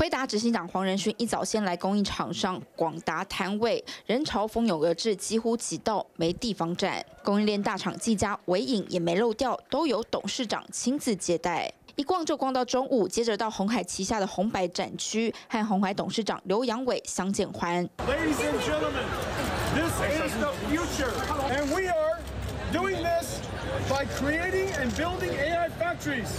辉达执行长黄仁勋一早先来供应厂商广达摊位，人潮蜂拥而至，几乎挤到没地方站。供应链大厂技嘉、伟影也没漏掉，都有董事长亲自接待。一逛就逛到中午，接着到红海旗下的红白展区，和红海董事长刘扬伟相见欢。Ladies and gentlemen, this is the future, and we are doing this by creating and building AI factories.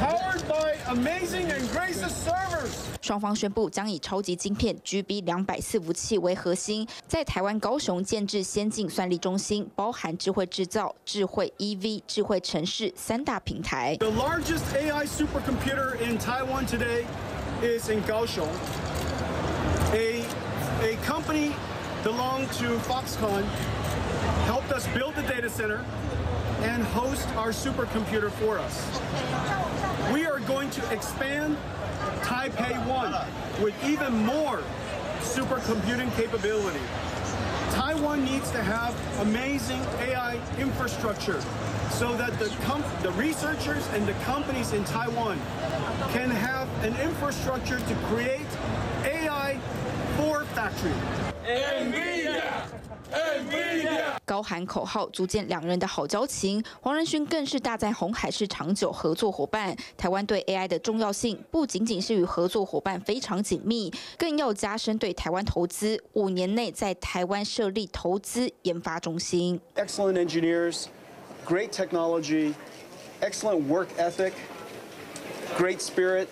Powered by amazing and gracious servers. 双方宣布将以超级晶片 GB 两百伺服器为核心，在台湾高雄建制先进算力中心，包含智慧制造、智慧 EV、智慧城市三大平台。The largest AI supercomputer in Taiwan today is in Kaohsiung. A a company belonged to Foxconn helped us build the data center and host our supercomputer for us. We are going to expand Taipei 1 with even more supercomputing capability. Taiwan needs to have amazing AI infrastructure so that the, the researchers and the companies in Taiwan can have an infrastructure to create AI for factory. NVIDIA! 高喊口号，足见两人的好交情。黄仁勋更是大赞红海是长久合作伙伴。台湾对 AI 的重要性，不仅仅是与合作伙伴非常紧密，更要加深对台湾投资。五年内在台湾设立投资研发中心。Excellent engineers, great technology, excellent work ethic, great spirit.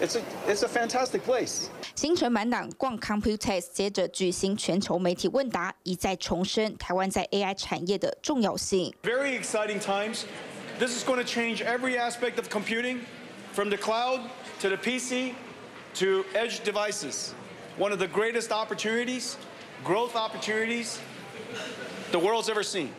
It's a it's a fantastic place. 行程满档逛 Computex，接着举行全球媒体问答，一再重申台湾在 AI 产业的重要性。Very exciting times. This is going to change every aspect of computing, from the cloud to the PC to edge devices. One of the greatest opportunities, growth opportunities the world's ever seen.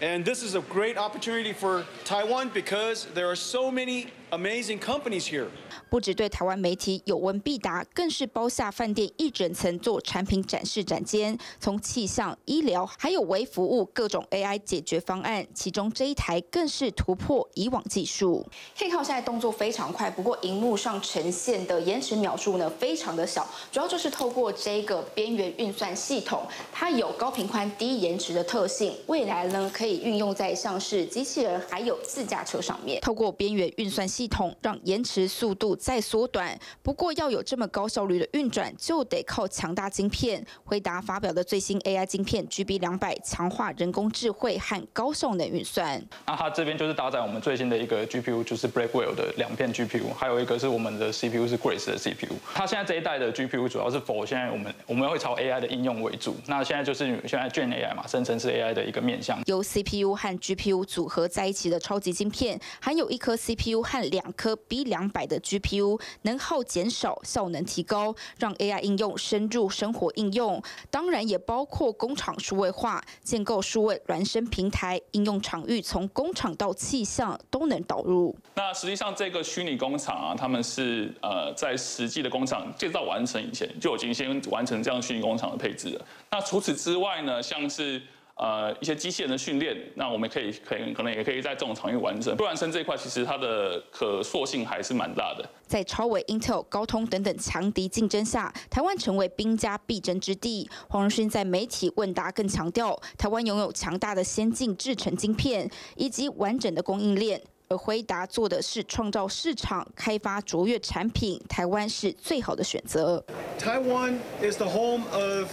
And this is a great opportunity for Taiwan because there are so many amazing companies here. 不止对台湾媒体有问必答，更是包下饭店一整层做产品展示展间，从气象、医疗还有微服务各种 AI 解决方案，其中这一台更是突破以往技术。可以看现在动作非常快，不过荧幕上呈现的延迟秒数呢非常的小，主要就是透过这个边缘运算系统，它有高频宽、低延迟的特性，未来呢可以运用在像是机器人还有自驾车上面。透过边缘运算系统，让延迟速度。再缩短，不过要有这么高效率的运转，就得靠强大晶片。辉达发表的最新 AI 晶片 GB 两百，强化人工智慧和高效能运算。那它这边就是搭载我们最新的一个 GPU，就是 Blackwell 的两片 GPU，还有一个是我们的 CPU 是 Grace 的 CPU。它现在这一代的 GPU 主要是 for 现在我们我们会朝 AI 的应用为主。那现在就是现在 Gen AI 嘛，生成式 AI 的一个面向。由 CPU 和 GPU 组合在一起的超级晶片，含有一颗 CPU 和两颗 B 两百的 GPU。能耗减少，效能提高，让 AI 应用深入生活应用。当然也包括工厂数位化，建构数位孪生平台，应用场域从工厂到气象都能导入。那实际上这个虚拟工厂啊，他们是呃在实际的工厂建造完成以前就已经先完成这样虚拟工厂的配置了。那除此之外呢，像是。呃，一些机器人的训练，那我们可以可以可能也可以在这种场域完成。不然生这一块其实它的可塑性还是蛮大的。在超微、Intel、高通等等强敌竞争下，台湾成为兵家必争之地。黄仁勋在媒体问答更强调，台湾拥有强大的先进制成晶片以及完整的供应链，而辉达做的是创造市场、开发卓越产品，台湾是最好的选择。Taiwan is the home of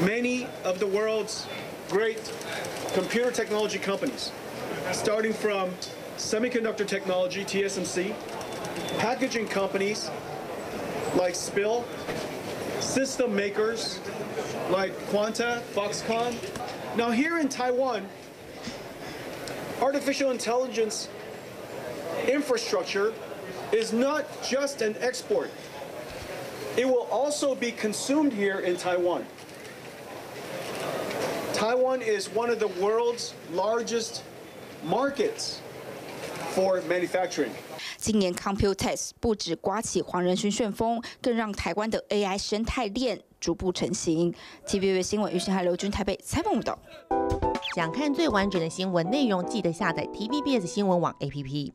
many of the world's great computer technology companies, starting from semiconductor technology, TSMC, packaging companies like Spill, system makers like Quanta, Foxconn. Now, here in Taiwan, artificial intelligence infrastructure is not just an export, it will also be consumed here in Taiwan. Taiwan is one of the world's largest markets for manufacturing. 今年 Computex 不止刮起黄仁勋旋风，更让台湾的 AI 生态链逐步成型。TVB 新闻于新海刘军台北采访报道。想看最完整的新闻内容，记得下载 TVBS 新闻网 APP。